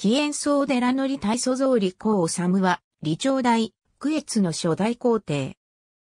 紀元宗寺のり大祖像李光治は、李長大、区越の初代皇帝。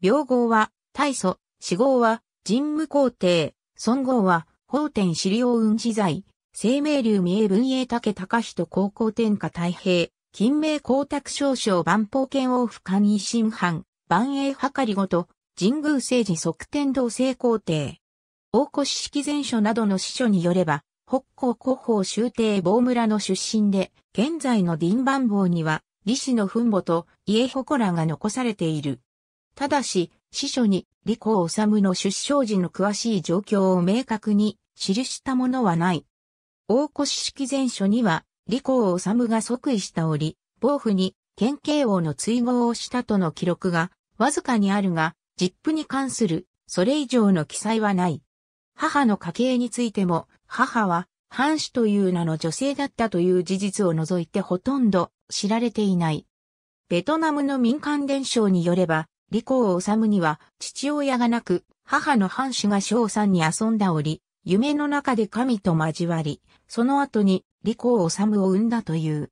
病号は、大祖、死号は、神武皇帝、孫号は、法天資料運自在、生命流三重文英竹高人高校天下太平、金明光沢少将万宝剣王府官維新藩、万栄計りごと、神宮政治側天道聖皇帝。大越式前書などの司書によれば、北港広報終帝坊村の出身で、現在の林番坊には、李氏の墳墓と家祠が残されている。ただし、司書に李光治の出生時の詳しい状況を明確に記したものはない。大越式前書には、李光治が即位した折、防府に県警王の追号をしたとの記録がわずかにあるが、実父に関するそれ以上の記載はない。母の家系についても、母は、藩主という名の女性だったという事実を除いてほとんど知られていない。ベトナムの民間伝承によれば、李光治には父親がなく、母の藩主が翔さんに遊んだ折、夢の中で神と交わり、その後に李光治を産んだという。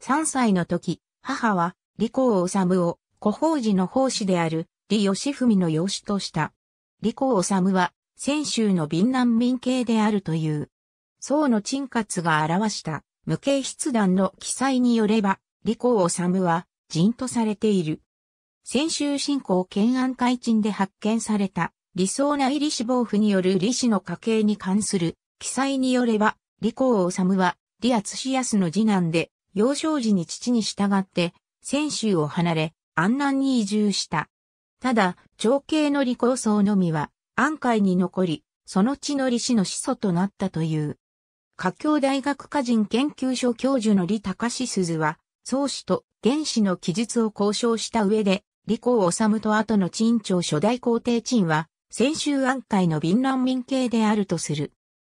3歳の時、母は李光治を古法寺の法師である李義文の養子とした。李光治は泉州の貧難民系であるという。宋の陳活が表した無形筆談の記載によれば、李光治は人とされている。泉州信仰懸案会鎮で発見された理想な入り死亡府による李氏の家系に関する記載によれば、李光治は李厚康の次男で、幼少時に父に従って泉州を離れ、安南に移住した。ただ、長兄の李光宗のみは安海に残り、その地の李氏の始祖となったという。華僑大学歌人研究所教授の李隆鈴は、宗氏と原子の記述を交渉した上で、李光治と後の陳朝初代皇帝陳は、先週安海の貧難民系であるとする。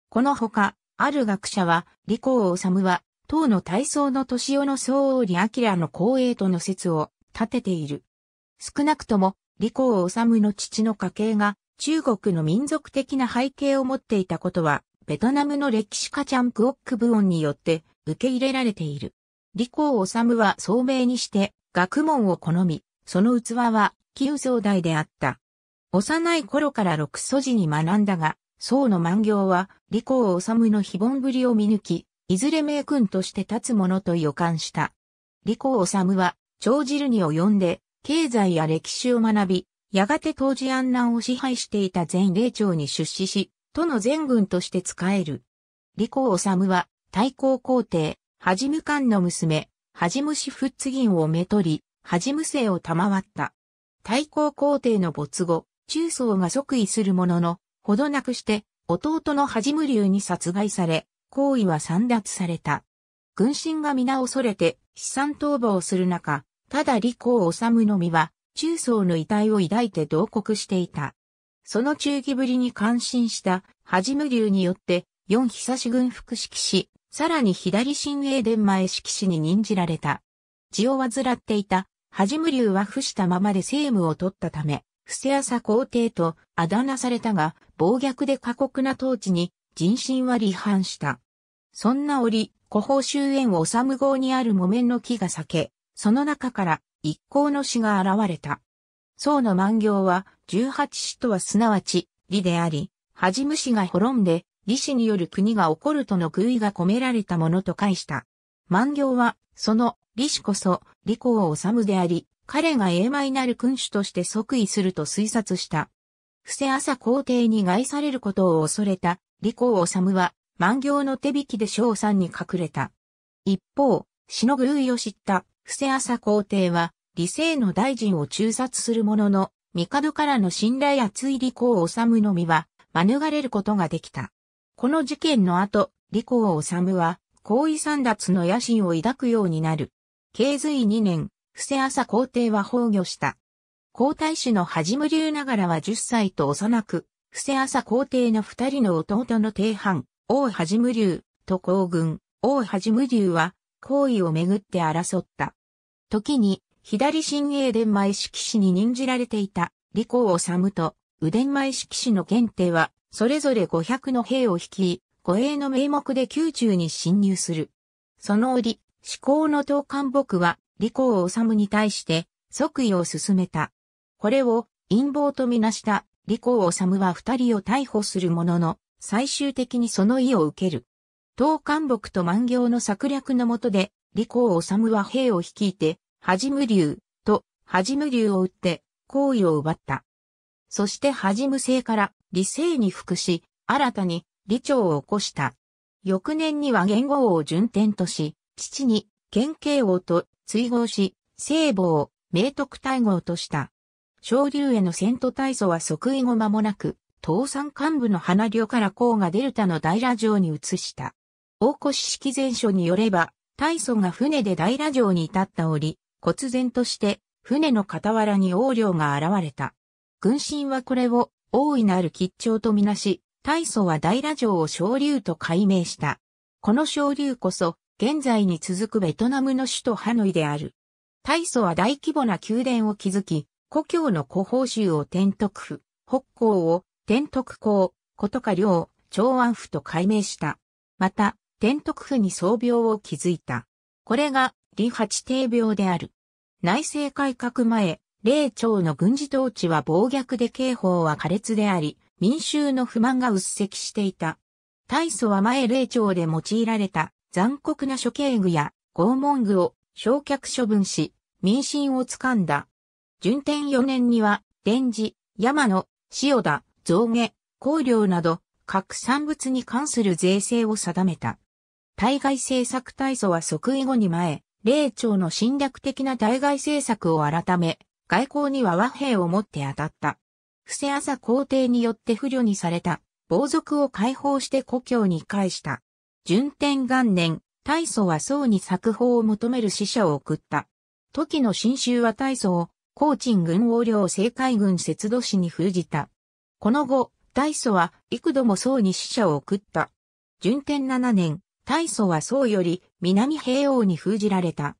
このほか、ある学者は、李光治は、唐の大宗の年代の宗王李明の後衛との説を立てている。少なくとも、李光治の父の家系が中国の民族的な背景を持っていたことは、ベトナムの歴史家チャンクオックブオンによって受け入れられている。李光治は聡明にして学問を好み、その器は旧宗大であった。幼い頃から六祖寺に学んだが、宋の万行は李光治の非凡ぶりを見抜き、いずれ名君として立つものと予感した。李光治は、長汁に及んで、経済や歴史を学び、やがて当時安南を支配していた前霊長に出資し、都の前軍として仕える。李光治は、太閤皇帝、はじむ官の娘、はじむ氏仏銀をめとり、はじむ姓を賜った。太閤皇帝の没後、中宗が即位するものの、ほどなくして、弟のはじむ流に殺害され、皇位は散奪された。軍神が皆恐れて、資産逃亡する中、ただ李光治のみは、中層の遺体を抱いて同国していた。その中義ぶりに感心したはじむ流によって四久し軍副指揮士、さらに左新栄伝前指揮士に任じられた。血を患っていたはじむ流は伏したままで政務を取ったため、布施朝皇帝とあだ名されたが、暴虐で過酷な統治に人心は離反した。そんな折、古宝終焉を治号にある木綿の木が裂け、その中から一行の死が現れた。宋の万行は、十八死とはすなわち、李であり、はじむ死が滅んで、李氏による国が起こるとの偶意が込められたものと解した。万行は、その、李氏こそ、李公治むであり、彼が英米なる君主として即位すると推察した。布施朝皇帝に害されることを恐れた、李公治むは、万行の手引きで将さんに隠れた。一方、死の偶意を知った布施朝皇帝は、理性の大臣を中殺するものの、帝からの信頼厚い李光治むのみは、免れることができた。この事件の後、李光治むは、皇位散奪の野心を抱くようになる。慶隋2年、布施朝皇帝は崩御した。皇太子のはじむ流ながらは10歳と幼く、布施朝皇帝の二人の弟の帝藩、王はじむ流と皇軍、王はじむ流は、行為をめぐって争った。時に、左新栄伝前式士に任じられていた、李光治と、右伝前式士の検定は、それぞれ500の兵を率い、護衛の名目で宮中に侵入する。その折、思考の東漢木は、李光治に対して、即位を進めた。これを陰謀とみなした李光治は二人を逮捕するものの、最終的にその意を受ける。東漢木と万行の策略のもとで、李光治は兵を率いて、はじむ竜と、はじむ竜を撃って、行為を奪った。そしてはじむ星から李政に服し、新たに李朝を起こした。翌年には元号を順天とし、父に県警王と追号し、聖母を明徳大号とした。昇竜への戦闘大祖は即位後間もなく、東山幹部の花領から甲がデルタの大羅城に移した。大越式前書によれば、大祖が船で大羅城に至った折、忽然として船の傍らに王領が現れた。軍神はこれを大いなる吉兆とみなし、大祖は大羅城を昇竜と改名した。この昇竜こそ、現在に続くベトナムの首都ハノイである。大祖は大規模な宮殿を築き、故郷の古宝州を天徳府、北港を天徳港、ことか領、長安府と改名した。また、天徳府に創病を築いた。これが、李八帝病である。内政改革前、霊長の軍事統治は暴虐で刑法は苛烈であり、民衆の不満が鬱積していた。大祖は前霊長で用いられた残酷な処刑具や拷問具を焼却処分し、民心をつかんだ。順天4年には、伝寺、山野、塩田、造下、香料など、各産物に関する税制を定めた。対外政策大祖は即位後に前、霊長の侵略的な対外政策を改め、外交には和平をもって当たった。布施朝皇帝によって不慮にされた、暴族を解放して故郷に返した。順天元年、大祖は宋に作法を求める使者を送った。時の新州は大祖を高鎮軍王領政海軍節度市に封じた。この後、大祖は幾度も宋に使者を送った。順天7年、大祖は宋より南平王に封じられた。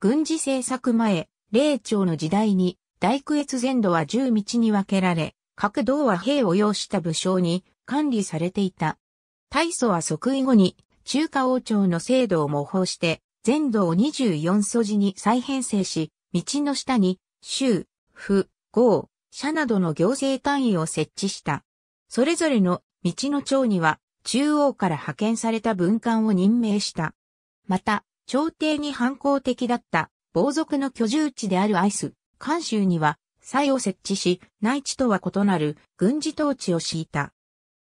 軍事政策前、霊長の時代に大区越全土は十道に分けられ、各道は兵を要した武将に管理されていた。大祖は即位後に中華王朝の制度を模倣して、全土を24素地に再編成し、道の下に州、府、郷、社などの行政単位を設置した。それぞれの道の町には中央から派遣された文官を任命した。また、朝廷に反抗的だった暴族の居住地であるアイス、関州には、祭を設置し、内地とは異なる軍事統治を敷いた。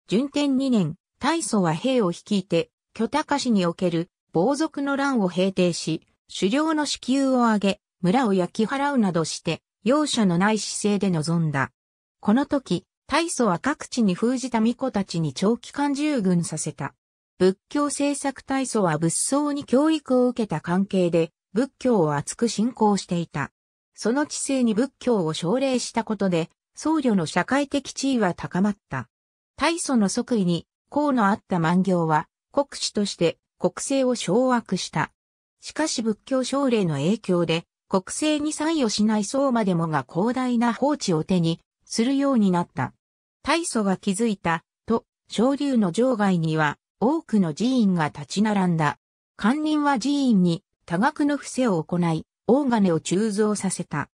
順天2年、大祖は兵を率いて、巨高市における暴族の乱を平定し、狩猟の支給を上げ、村を焼き払うなどして、容赦のない姿勢で臨んだ。この時、大祖は各地に封じた巫女たちに長期間従軍させた。仏教政策大祖は仏僧に教育を受けた関係で、仏教を厚く信仰していた。その知性に仏教を奨励したことで、僧侶の社会的地位は高まった。大祖の即位に、功のあった万行は、国主として国政を掌握した。しかし仏教奨励の影響で、国政に参与しない層までもが広大な放置を手にするようになった。大祖が築いた、と、昇竜の場外には多くの寺院が立ち並んだ。官人は寺院に多額の布施を行い、大金を鋳造させた。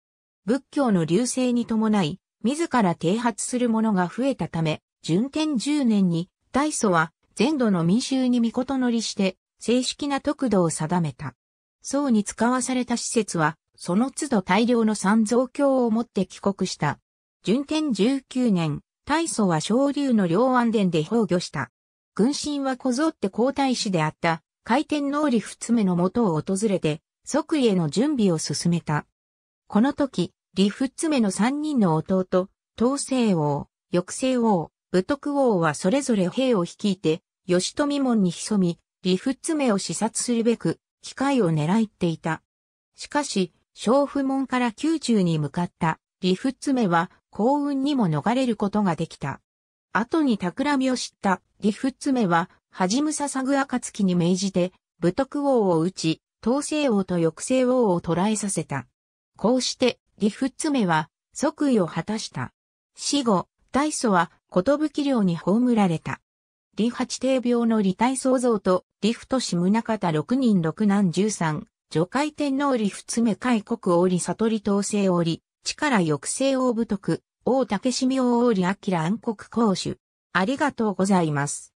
仏教の流星に伴い、自ら啓発する者が増えたため、順天10年に、大祖は全土の民衆に御事乗りして、正式な特度を定めた。宋に使わされた施設は、その都度大量の三蔵経を持って帰国した。順天19年、大祖は昇竜の両安殿で崩御した。軍神はこぞって皇太子であった回転能力二つ目の元を訪れて、即位への準備を進めた。この時、李仏目の三人の弟、東西王、翼西王、武徳王はそれぞれ兵を率いて、吉富門に潜み、李仏目を視察するべく、機会を狙っていた。しかし、小府門から宮中に向かった李仏目は幸運にも逃れることができた。後に企みを知った李仏目は、はじむささぐ暁に命じて、武徳王を討ち、東西王と翼西王を捕らえさせた。こうして、李仏目は、即位を果たした。死後、大祖は、寿領に葬られた。李八帝病の李体創造と、李太子宗方六人六男十三、女海天皇李仏目開国王李悟り統制王李、力抑制王武徳、大竹島王里明暗黒公主。ありがとうございます。